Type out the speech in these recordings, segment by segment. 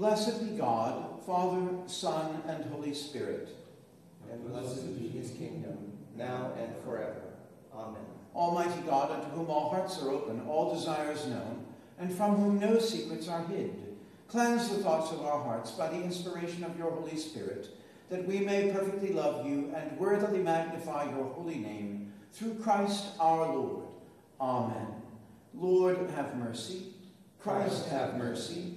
Blessed be God, Father, Son, and Holy Spirit. And blessed be his kingdom, now and forever. Amen. Almighty God, unto whom all hearts are open, all desires known, and from whom no secrets are hid, cleanse the thoughts of our hearts by the inspiration of your Holy Spirit, that we may perfectly love you and worthily magnify your holy name, through Christ our Lord. Amen. Lord, have mercy. Christ, have mercy.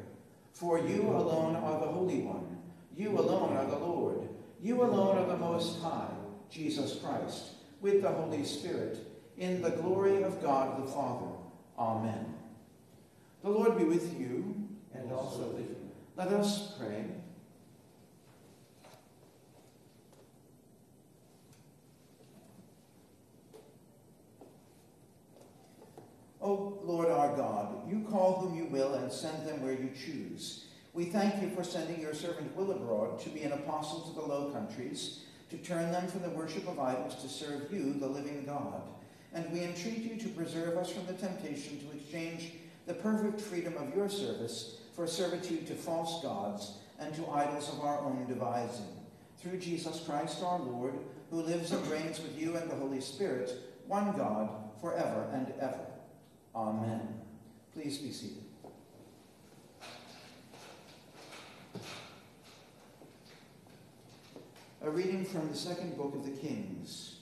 For you alone are the Holy One. You alone are the Lord. You alone are the Most High, Jesus Christ, with the Holy Spirit, in the glory of God the Father. Amen. The Lord be with you. And also with you. Let us pray. O Lord our God, you call whom you will and send them where you choose. We thank you for sending your servant Willibrord to be an apostle to the Low Countries, to turn them from the worship of idols to serve you, the living God. And we entreat you to preserve us from the temptation to exchange the perfect freedom of your service for servitude to false gods and to idols of our own devising. Through Jesus Christ our Lord, who lives and reigns with you and the Holy Spirit, one God, forever and ever. Amen. Please be seated. A reading from the second book of the Kings.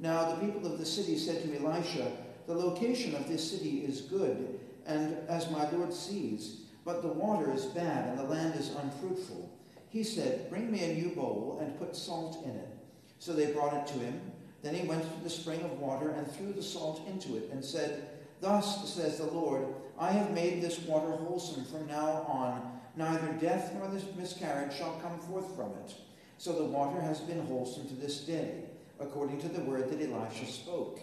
Now the people of the city said to Elisha, The location of this city is good, and as my Lord sees, but the water is bad and the land is unfruitful. He said, Bring me a new bowl and put salt in it. So they brought it to him. Then he went to the spring of water and threw the salt into it and said, Thus says the Lord, I have made this water wholesome from now on. Neither death nor this miscarriage shall come forth from it. So the water has been wholesome to this day, according to the word that Elisha spoke.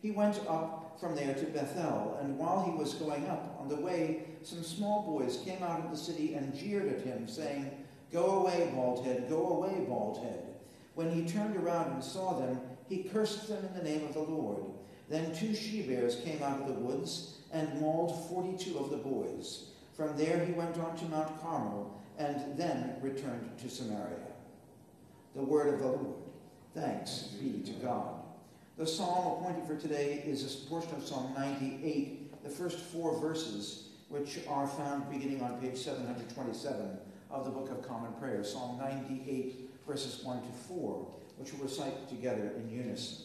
He went up from there to Bethel, and while he was going up on the way, some small boys came out of the city and jeered at him, saying, Go away, bald head, go away, bald head. When he turned around and saw them, he cursed them in the name of the Lord. Then two she bears came out of the woods and mauled forty two of the boys. From there he went on to Mount Carmel and then returned to Samaria. The word of the Lord. Thanks be to God. The psalm appointed for today is a portion of Psalm 98, the first four verses, which are found beginning on page 727 of the Book of Common Prayer. Psalm 98, verses 1 to 4 which we'll recite together in unison.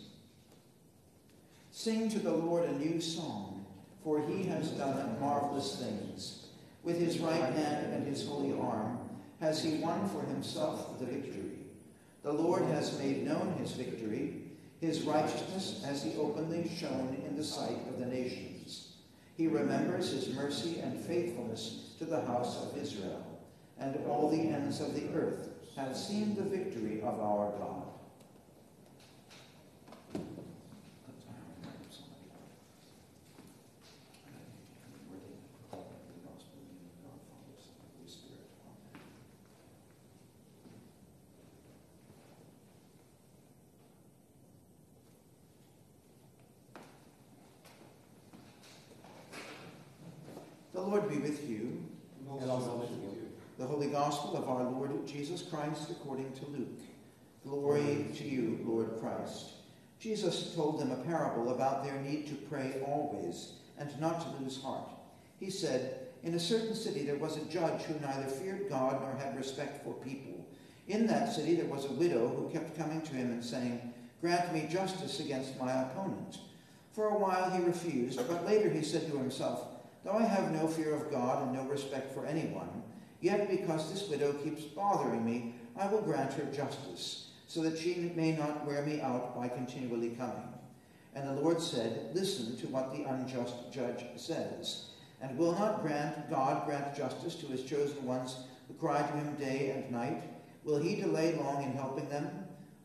Sing to the Lord a new song, for he has done marvelous things. With his right hand and his holy arm has he won for himself the victory. The Lord has made known his victory. His righteousness has he openly shown in the sight of the nations. He remembers his mercy and faithfulness to the house of Israel, and all the ends of the earth have seen the victory of our God. Be with you. And also with you. The Holy Gospel of our Lord Jesus Christ according to Luke. Glory to you, Lord Christ. Jesus told them a parable about their need to pray always and not to lose heart. He said, In a certain city there was a judge who neither feared God nor had respect for people. In that city there was a widow who kept coming to him and saying, Grant me justice against my opponent. For a while he refused, but later he said to himself, Though I have no fear of God and no respect for anyone, yet because this widow keeps bothering me, I will grant her justice, so that she may not wear me out by continually coming. And the Lord said, Listen to what the unjust judge says. And will not grant God grant justice to his chosen ones who cry to him day and night? Will he delay long in helping them?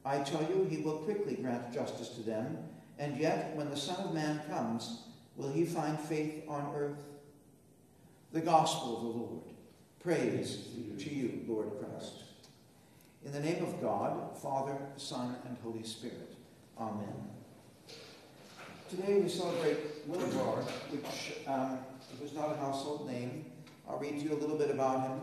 I tell you, he will quickly grant justice to them. And yet, when the Son of Man comes, will he find faith on earth? The Gospel of the Lord. Praise to you, Lord Christ. In the name of God, Father, Son, and Holy Spirit. Amen. Today we celebrate Willibrord, which um, was not a household name. I'll read to you a little bit about him.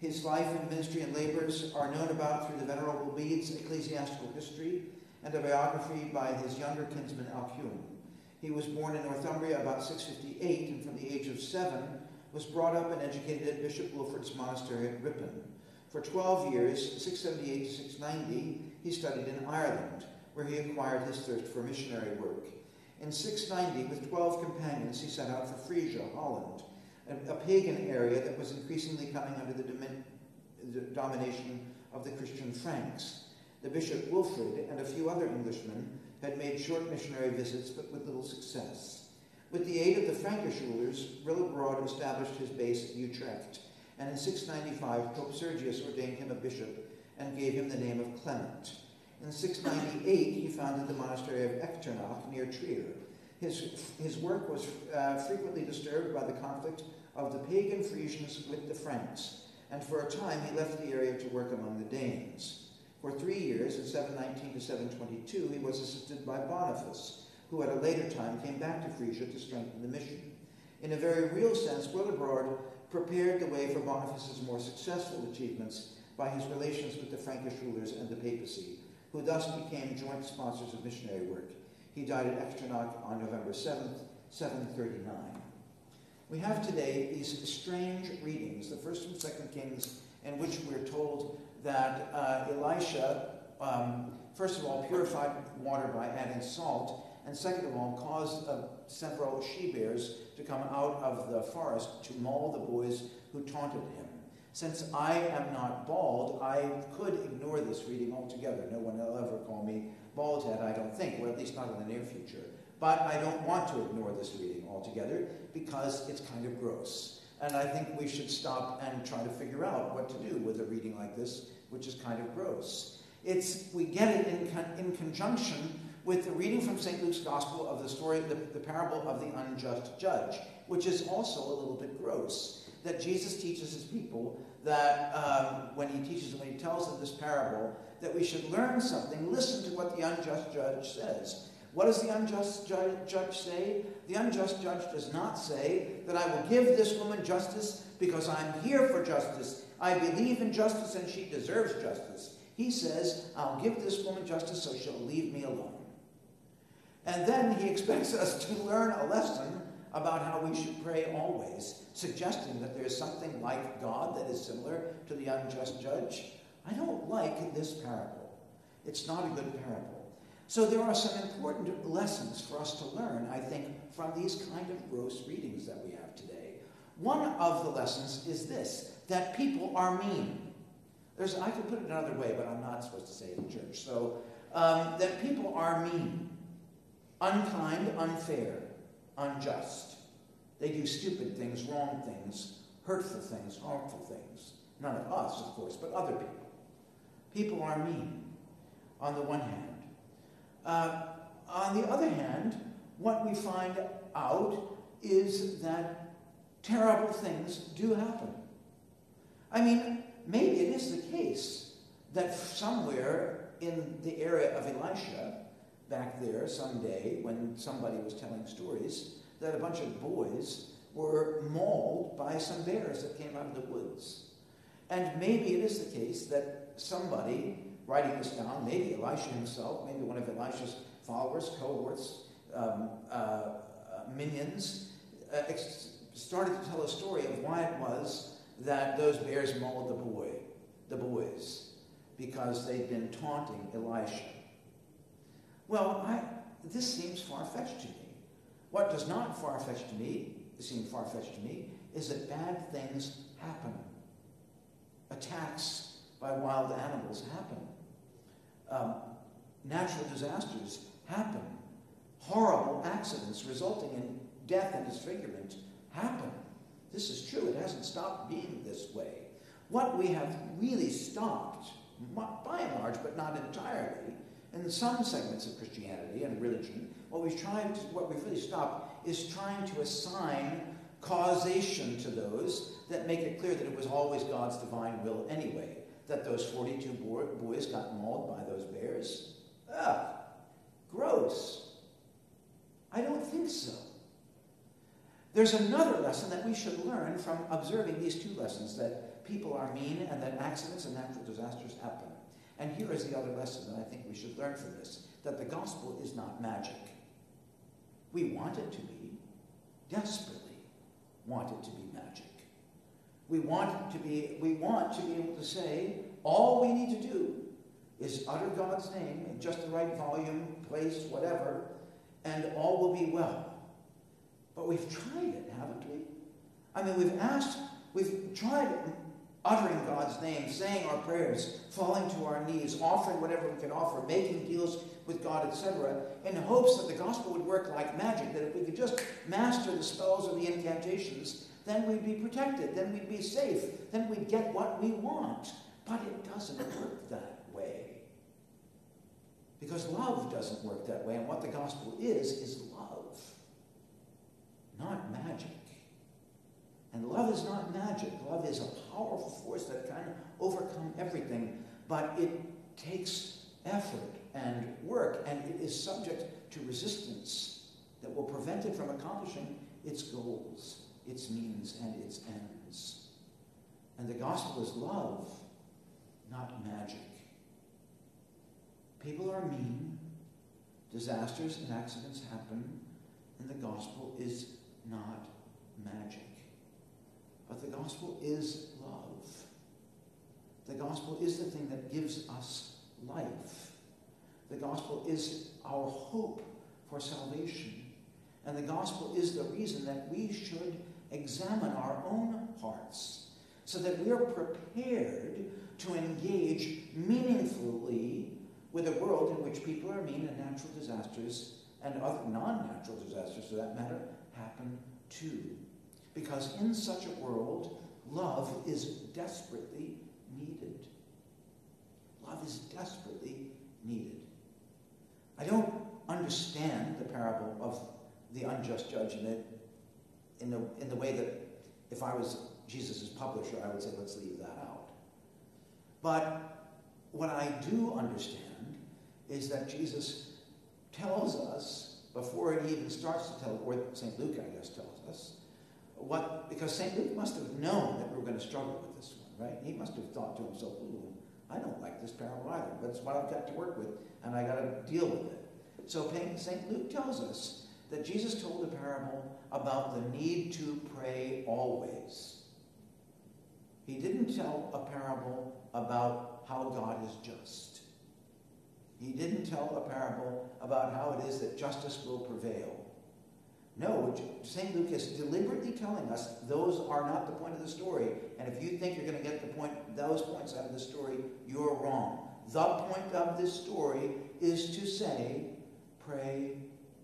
His life and ministry and labors are known about through the Venerable Bede's ecclesiastical history and a biography by his younger kinsman Alcuin. He was born in Northumbria about 658 and from the age of seven was brought up and educated at Bishop Wilfrid's monastery at Ripon. For 12 years, 678 to 690, he studied in Ireland, where he acquired his thirst for missionary work. In 690, with 12 companions, he set out for Frisia, Holland, a, a pagan area that was increasingly coming under the, domin- the domination of the Christian Franks. The Bishop Wilfrid and a few other Englishmen had made short missionary visits, but with little success. With the aid of the Frankish rulers, Willibrord established his base at Utrecht, and in 695 Pope Sergius ordained him a bishop and gave him the name of Clement. In 698 he founded the monastery of Echternach near Trier. His, his work was uh, frequently disturbed by the conflict of the pagan Frisians with the Franks, and for a time he left the area to work among the Danes. For three years, in 719 to 722, he was assisted by Boniface, who at a later time came back to Frisia to strengthen the mission. In a very real sense, Willibrord prepared the way for Boniface's more successful achievements by his relations with the Frankish rulers and the papacy, who thus became joint sponsors of missionary work. He died at Echternach on November 7th, 739. We have today these strange readings, the first and second Kings, in which we're told that uh, Elisha, um, first of all, purified water by adding salt, and second of all, caused uh, several she bears to come out of the forest to maul the boys who taunted him. Since I am not bald, I could ignore this reading altogether. No one will ever call me bald head, I don't think, or at least not in the near future. But I don't want to ignore this reading altogether because it's kind of gross. And I think we should stop and try to figure out what to do with a reading like this, which is kind of gross. It's, we get it in, con- in conjunction with the reading from St. Luke's Gospel of the story, the, the parable of the unjust judge, which is also a little bit gross. That Jesus teaches his people that um, when he teaches, when he tells them this parable, that we should learn something, listen to what the unjust judge says. What does the unjust judge say? The unjust judge does not say that I will give this woman justice because I'm here for justice. I believe in justice and she deserves justice. He says, I'll give this woman justice so she'll leave me alone. And then he expects us to learn a lesson about how we should pray always, suggesting that there's something like God that is similar to the unjust judge. I don't like this parable. It's not a good parable. So there are some important lessons for us to learn, I think, from these kind of gross readings that we have today. One of the lessons is this that people are mean. There's, I could put it another way, but I'm not supposed to say it in church. So, um, that people are mean, unkind, unfair, unjust. They do stupid things, wrong things, hurtful things, harmful things. None of us, of course, but other people. People are mean, on the one hand. Uh, on the other hand, what we find out is that terrible things do happen. I mean, maybe it is the case that somewhere in the area of Elisha, back there someday when somebody was telling stories, that a bunch of boys were mauled by some bears that came out of the woods. And maybe it is the case that somebody writing this down, maybe Elisha himself, maybe one of Elisha's followers, cohorts, um, uh, uh, minions, uh, started to tell a story of why it was that those bears mauled the boy, the boys, because they'd been taunting Elisha. Well, I, this seems far-fetched to me. What does not far-fetched to me, seem far-fetched to me, is that bad things happen. Attacks by wild animals happen um, natural disasters happen. Horrible accidents resulting in death and disfigurement happen. This is true. It hasn't stopped being this way. What we have really stopped, by and large, but not entirely, in some segments of Christianity and religion, what we've tried to, what we've really stopped is trying to assign causation to those that make it clear that it was always God's divine will anyway. That those 42 boys got mauled by those bears. Ah, gross. I don't think so. There's another lesson that we should learn from observing these two lessons that people are mean and that accidents and natural disasters happen. And here is the other lesson that I think we should learn from this that the gospel is not magic. We want it to be, desperately want it to be magic. We want to be, we want to be able to say, all we need to do is utter God's name in just the right volume, place, whatever, and all will be well. But we've tried it, haven't we? I mean, we've asked, we've tried uttering God's name, saying our prayers, falling to our knees, offering whatever we can offer, making deals with God, etc., in hopes that the gospel would work like magic, that if we could just master the spells or the incantations, then we'd be protected, then we'd be safe, then we'd get what we want. But it doesn't work that way. Because love doesn't work that way, and what the gospel is, is love, not magic. And love is not magic. Love is a powerful force that can overcome everything, but it takes effort and work, and it is subject to resistance that will prevent it from accomplishing its goals, its means, and its ends. And the gospel is love, not magic. People are mean, disasters and accidents happen, and the gospel is not magic. But the gospel is love. The gospel is the thing that gives us life. The gospel is our hope for salvation. And the gospel is the reason that we should examine our own hearts so that we are prepared to engage meaningfully with a world in which people are mean and natural disasters and other non natural disasters, for that matter, happen too. Because in such a world, love is desperately needed. Love is desperately needed. I don't understand the parable of the unjust judge in it in the, in the way that if I was Jesus' publisher, I would say, let's leave that out. But what I do understand is that Jesus tells us, before he even starts to tell, or St. Luke, I guess, tells us, what, because St. Luke must have known that we were going to struggle with this one, right? He must have thought to himself, ooh, I don't like this parable either, but it's what I've got to work with, and I got to deal with it. So St. Luke tells us that Jesus told a parable about the need to pray always. He didn't tell a parable about how God is just. He didn't tell a parable about how it is that justice will prevail. No, St. Luke is deliberately telling us those are not the point of the story. And if you think you're going to get the point, those points out of the story, you're wrong. The point of this story is to say, pray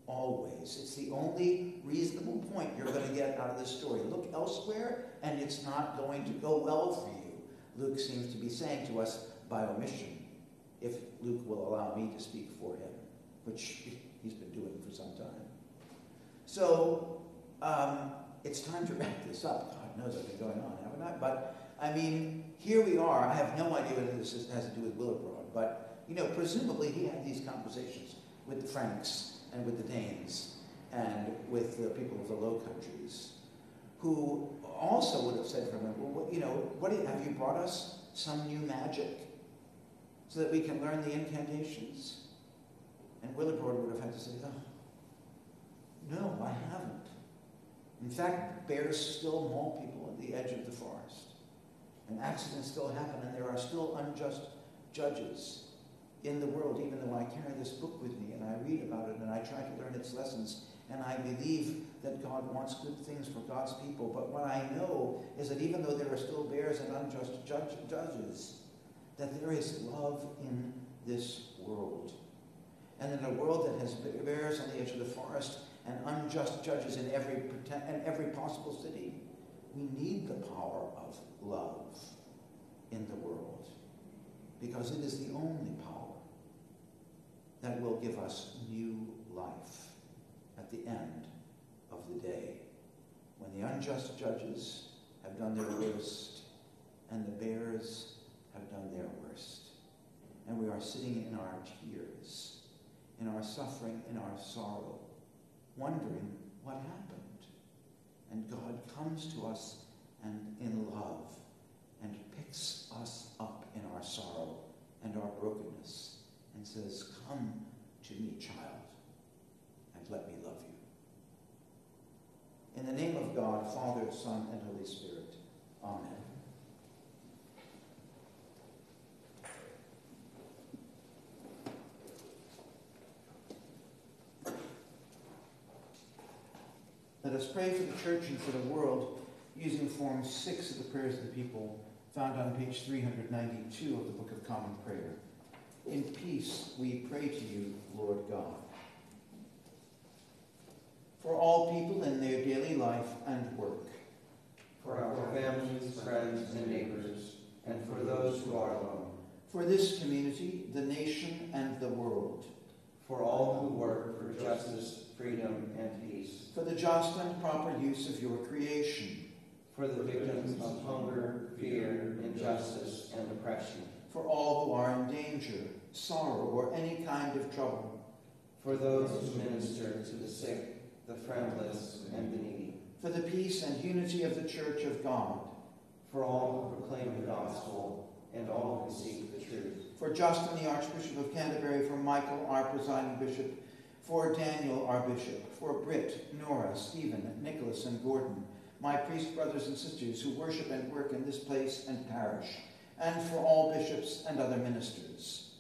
always. It's the only reasonable point you're going to get out of this story. Look elsewhere, and it's not going to go well for you. Luke seems to be saying to us by omission, if Luke will allow me to speak for him, which he's been doing for some time. So um, it's time to wrap this up. God knows I've been going on, haven't I? But I mean, here we are. I have no idea whether this has to do with Willibrord, but you know, presumably he had these conversations with the Franks and with the Danes and with the people of the Low Countries, who also would have said from him, "Well, what, you know, what you, have you brought us some new magic so that we can learn the incantations?" And Willibrord would have had to say, "Oh." No, I haven't. In fact, bears still maul people at the edge of the forest. And accidents still happen, and there are still unjust judges in the world, even though I carry this book with me and I read about it and I try to learn its lessons. And I believe that God wants good things for God's people. But what I know is that even though there are still bears and unjust judge, judges, that there is love in this world. And in a world that has bears on the edge of the forest and unjust judges in every, in every possible city, we need the power of love in the world because it is the only power that will give us new life at the end of the day when the unjust judges have done their worst and the bears have done their worst. And we are sitting in our tears, in our suffering, in our sorrow, wondering what happened. And God comes to us and in love and picks us up in our sorrow and our brokenness and says, Come to me, child, and let me love you. In the name of God, Father, Son, and Holy Spirit. Amen. Let us pray for the church and for the world using Form 6 of the Prayers of the People, found on page 392 of the Book of Common Prayer. In peace we pray to you, Lord God. For all people in their daily life and work. For our families, friends, and neighbors, and for those who are alone. For this community, the nation, and the world. For all who work for justice, freedom, and peace. For the just and proper use of your creation. For the victims of hunger, fear, injustice, and oppression. For all who are in danger, sorrow, or any kind of trouble. For those who minister to the sick, the friendless, and the needy. For the peace and unity of the Church of God. For all who proclaim the gospel, and all who seek the truth. For Justin, the Archbishop of Canterbury, for Michael, our presiding bishop, for Daniel, our bishop, for Britt, Nora, Stephen, Nicholas, and Gordon, my priest brothers and sisters who worship and work in this place and parish, and for all bishops and other ministers.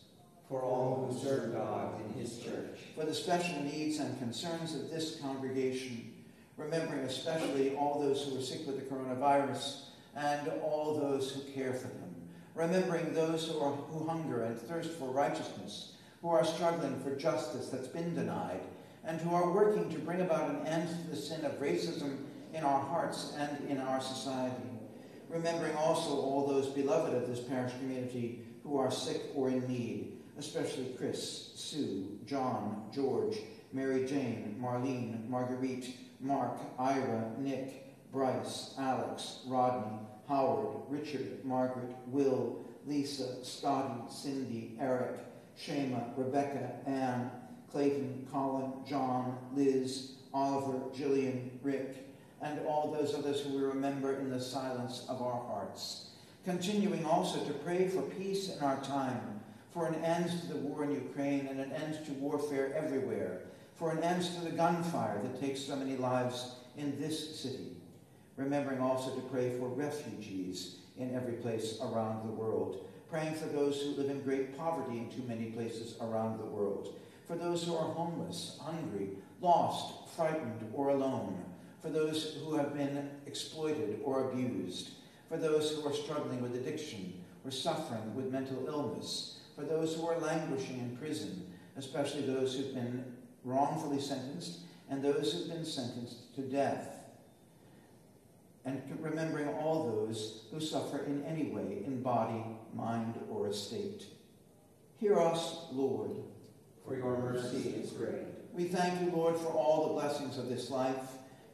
For all who serve God in his church. For the special needs and concerns of this congregation, remembering especially all those who are sick with the coronavirus and all those who care for them. Remembering those who, are, who hunger and thirst for righteousness, who are struggling for justice that's been denied, and who are working to bring about an end to the sin of racism in our hearts and in our society. Remembering also all those beloved of this parish community who are sick or in need, especially Chris, Sue, John, George, Mary Jane, Marlene, Marguerite, Mark, Ira, Nick, Bryce, Alex, Rodney, Howard, Richard, Margaret, Will, Lisa, Scotty, Cindy, Eric, Shema, Rebecca, Anne, Clayton, Colin, John, Liz, Oliver, Jillian, Rick, and all those others who we remember in the silence of our hearts. Continuing also to pray for peace in our time, for an end to the war in Ukraine and an end to warfare everywhere, for an end to the gunfire that takes so many lives in this city. Remembering also to pray for refugees in every place around the world, praying for those who live in great poverty in too many places around the world, for those who are homeless, hungry, lost, frightened, or alone, for those who have been exploited or abused, for those who are struggling with addiction or suffering with mental illness, for those who are languishing in prison, especially those who've been wrongfully sentenced and those who've been sentenced to death. And remembering all those who suffer in any way in body, mind, or estate. Hear us, Lord. For your mercy is great. We thank you, Lord, for all the blessings of this life,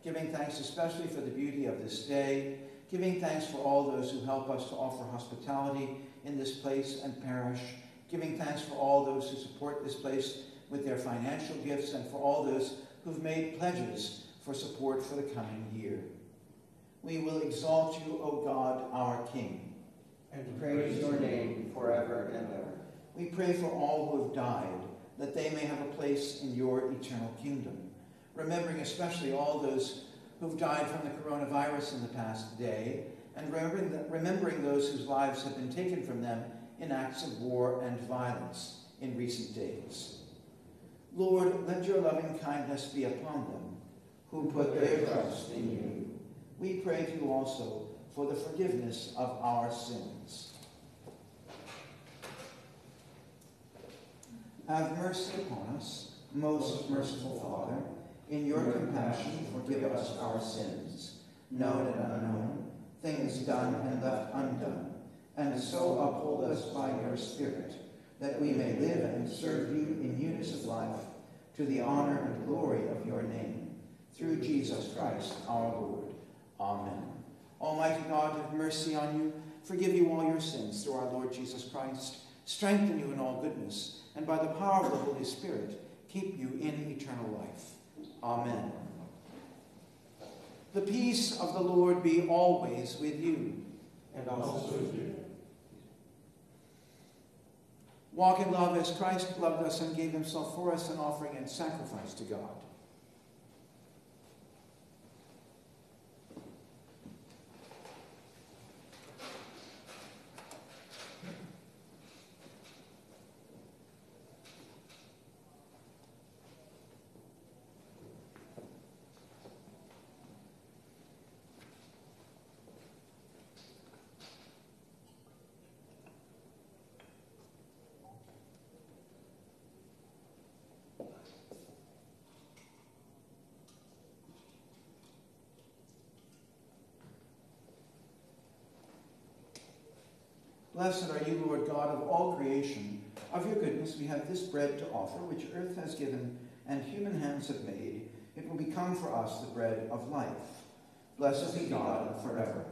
giving thanks especially for the beauty of this day, giving thanks for all those who help us to offer hospitality in this place and parish, giving thanks for all those who support this place with their financial gifts, and for all those who've made pledges for support for the coming year. We will exalt you, O God, our King. And praise your name forever and ever. We pray for all who have died, that they may have a place in your eternal kingdom. Remembering especially all those who've died from the coronavirus in the past day, and remembering, those whose lives have been taken from them in acts of war and violence in recent days. Lord, let your loving kindness be upon them who put their trust in you. We pray to you also for the forgiveness of our sins. Have mercy upon us, most merciful Father. In your compassion, forgive us our sins. known and unknown, things done and left undone, and so uphold us by your Spirit, that we may live and serve you in newness of life, to the honor and glory of your name, through Jesus Christ our Lord. Amen. Almighty God, have mercy on you, forgive you all your sins through our Lord Jesus Christ, strengthen you in all goodness, and by the power of the Holy Spirit, keep you in eternal life. Amen. The peace of the Lord be always with you. And also with you. Walk in love as Christ loved us and gave himself for us, an offering and sacrifice to God. Blessed are you, Lord God of all creation. Of your goodness we have this bread to offer, which earth has given and human hands have made. It will become for us the bread of life. Blessed be God forever.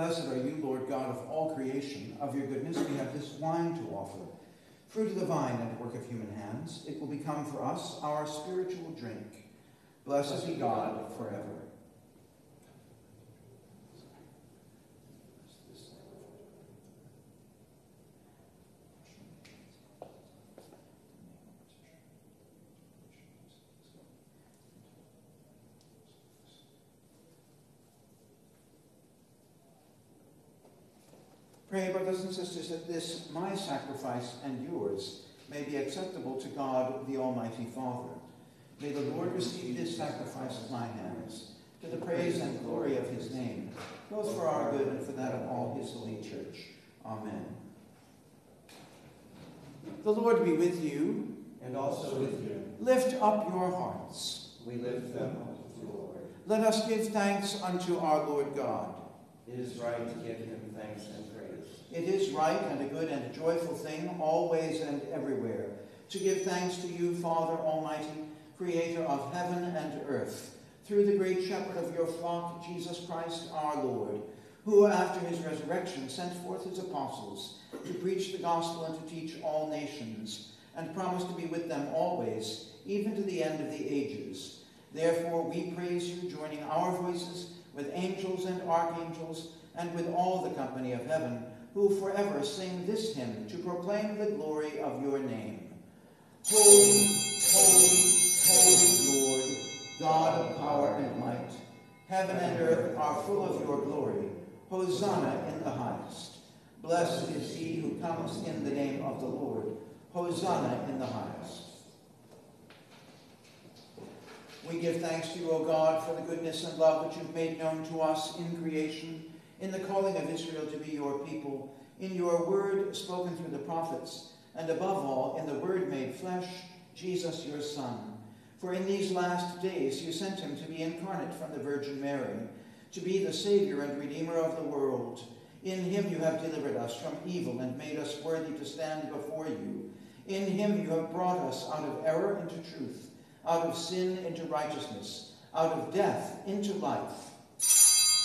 Blessed are you, Lord God of all creation. Of your goodness we have this wine to offer. Fruit of the vine and work of human hands, it will become for us our spiritual drink. Blessed be God forever. Pray, brothers and sisters, that this, my sacrifice and yours, may be acceptable to God, the Almighty Father. May the Lord receive this sacrifice at my hands, to the praise and glory of his name, both for our good and for that of all his holy church. Amen. The Lord be with you. And also with you. Lift up your hearts. We lift them up to the Lord. Let us give thanks unto our Lord God. It is right to give him thanks and praise. It is right and a good and a joyful thing, always and everywhere, to give thanks to you, Father Almighty, creator of heaven and earth, through the great shepherd of your flock, Jesus Christ our Lord, who after his resurrection sent forth his apostles to preach the gospel and to teach all nations, and promised to be with them always, even to the end of the ages. Therefore we praise you, joining our voices with angels and archangels, and with all the company of heaven, who forever sing this hymn to proclaim the glory of your name. Holy, holy, holy Lord, God of power and might, heaven and earth are full of your glory. Hosanna in the highest. Blessed is he who comes in the name of the Lord. Hosanna in the highest. We give thanks to you, O God, for the goodness and love which you've made known to us in creation, in the calling of Israel to be your people, in your word spoken through the prophets, and above all, in the word made flesh, Jesus your Son. For in these last days you sent him to be incarnate from the Virgin Mary, to be the Savior and Redeemer of the world. In him you have delivered us from evil and made us worthy to stand before you. In him you have brought us out of error into truth, out of sin into righteousness, out of death into life.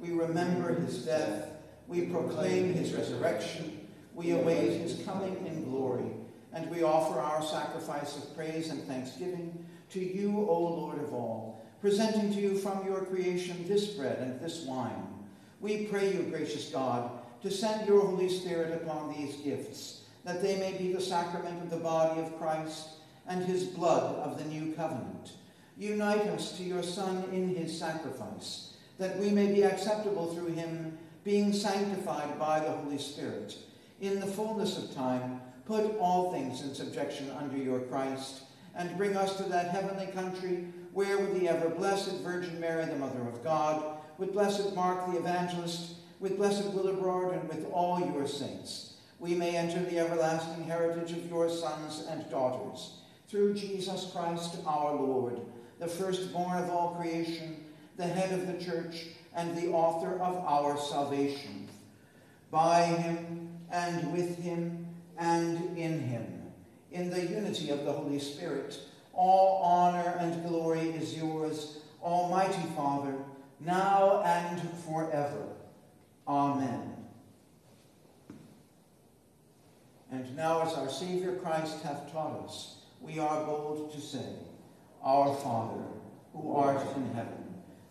We remember his death, we proclaim his resurrection, we await his coming in glory, and we offer our sacrifice of praise and thanksgiving to you, O Lord of all, presenting to you from your creation this bread and this wine. We pray you, gracious God, to send your Holy Spirit upon these gifts, that they may be the sacrament of the body of Christ and his blood of the new covenant. Unite us to your Son in his sacrifice, that we may be acceptable through him, being sanctified by the Holy Spirit. In the fullness of time, put all things in subjection under your Christ, and bring us to that heavenly country where, with the ever blessed Virgin Mary, the Mother of God, with blessed Mark the Evangelist, with blessed Willibrord, and with all your saints, we may enter the everlasting heritage of your sons and daughters. Through Jesus Christ our Lord the firstborn of all creation, the head of the church, and the author of our salvation. By him, and with him, and in him, in the unity of the Holy Spirit, all honor and glory is yours, Almighty Father, now and forever. Amen. And now, as our Savior Christ hath taught us, we are bold to say, our Father, who art in heaven,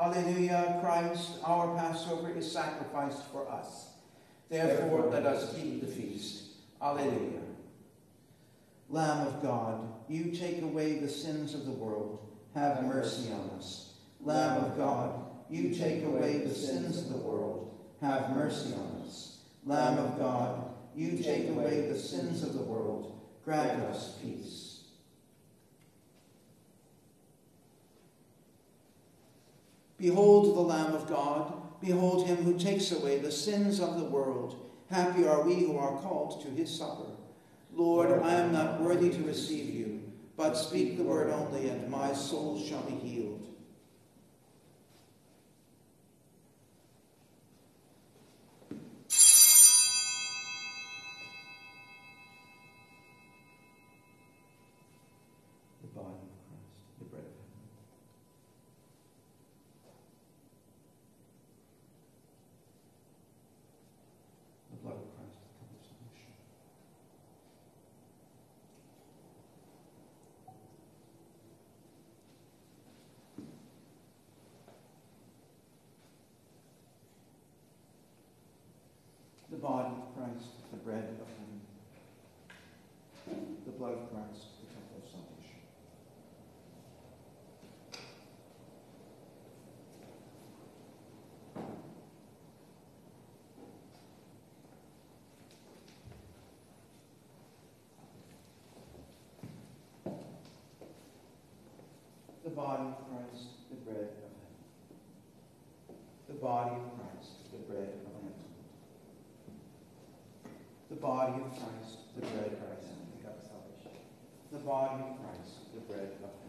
Alleluia, Christ, our Passover is sacrificed for us. Therefore, let us keep the feast. Alleluia. Lamb of God, you take away the sins of the world. Have mercy on us. Lamb of God, you take away the sins of the world. Have mercy on us. Lamb of God, you take away the sins of the world. Grant us peace. Behold the Lamb of God. Behold him who takes away the sins of the world. Happy are we who are called to his supper. Lord, I am not worthy to receive you, but speak the word only, and my soul shall be healed. Bread of heaven, the blood of Christ, the cup of salvation. The body of Christ, the bread of heaven. The body of Christ, the bread of heaven the body of Christ, the bread of Christ, the body of Christ, the bread of heaven.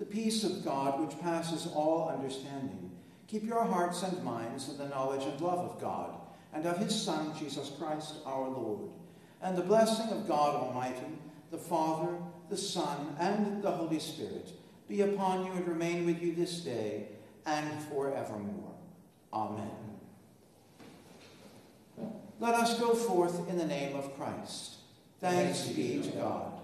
The peace of God, which passes all understanding, keep your hearts and minds in the knowledge and love of God and of his Son, Jesus Christ our Lord. And the blessing of God Almighty, the Father, the Son, and the Holy Spirit be upon you and remain with you this day and forevermore. Amen. Let us go forth in the name of Christ. Thanks be to God.